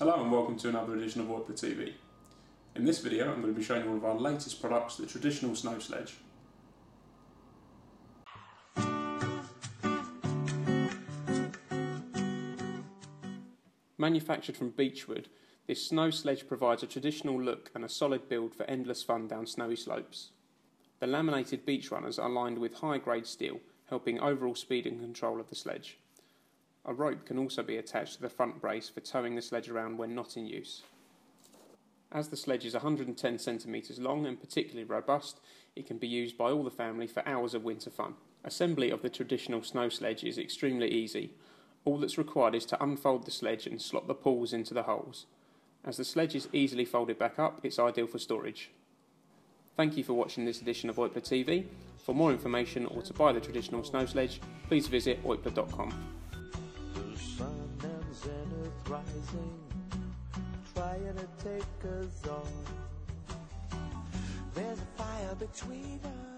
Hello and welcome to another edition of Oypla TV. In this video I'm going to be showing you one of our latest products, the traditional snow sledge. Manufactured from beechwood, this snow sledge provides a traditional look and a solid build for endless fun down snowy slopes. The laminated beech runners are lined with high grade steel, helping overall speed and control of the sledge. A rope can also be attached to the front brace for towing the sledge around when not in use. As the sledge is 110 centimetres long and particularly robust, it can be used by all the family for hours of winter fun. Assembly of the traditional snow sledge is extremely easy. All that's required is to unfold the sledge and slot the pawls into the holes. As the sledge is easily folded back up, it's ideal for storage. Thank you for watching this edition of Oypla TV. For more information or to buy the traditional snow sledge, please visit oypla.com rising, trying to take us all. There's a fire between us.